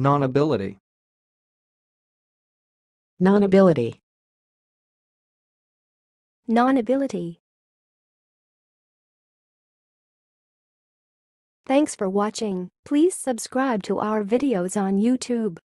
Non-ability. non-ability, Non-ability. Thanks for watching. Please subscribe to our videos on YouTube.